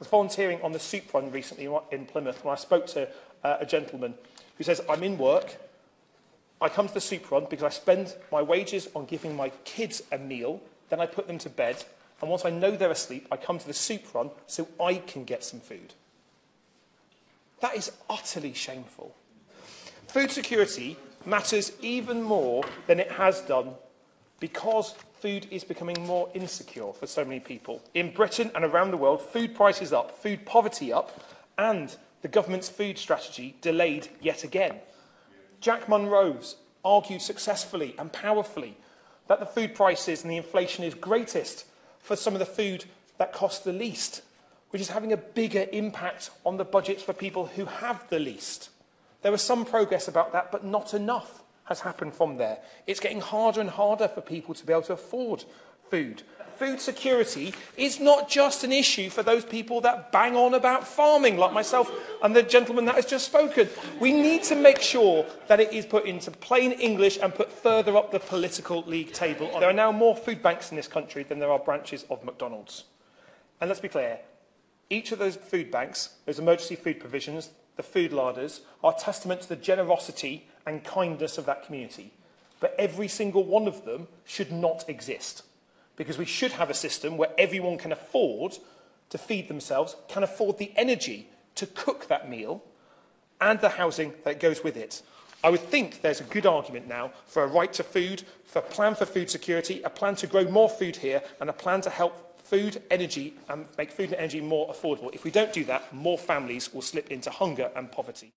was volunteering on the soup run recently in Plymouth when I spoke to uh, a gentleman who says, I'm in work, I come to the soup run because I spend my wages on giving my kids a meal, then I put them to bed, and once I know they're asleep, I come to the soup run so I can get some food. That is utterly shameful. Food security matters even more than it has done because food is becoming more insecure for so many people. In Britain and around the world, food prices up, food poverty up, and the government's food strategy delayed yet again. Jack Monroe's argued successfully and powerfully that the food prices and the inflation is greatest for some of the food that costs the least, which is having a bigger impact on the budgets for people who have the least. There was some progress about that, but not enough has happened from there. It's getting harder and harder for people to be able to afford food food security is not just an issue for those people that bang on about farming, like myself and the gentleman that has just spoken. We need to make sure that it is put into plain English and put further up the political league table. There are now more food banks in this country than there are branches of McDonald's. And let's be clear, each of those food banks, those emergency food provisions, the food larders, are testament to the generosity and kindness of that community. But every single one of them should not exist because we should have a system where everyone can afford to feed themselves, can afford the energy to cook that meal, and the housing that goes with it. I would think there's a good argument now for a right to food, for a plan for food security, a plan to grow more food here, and a plan to help food, energy, and make food and energy more affordable. If we don't do that, more families will slip into hunger and poverty.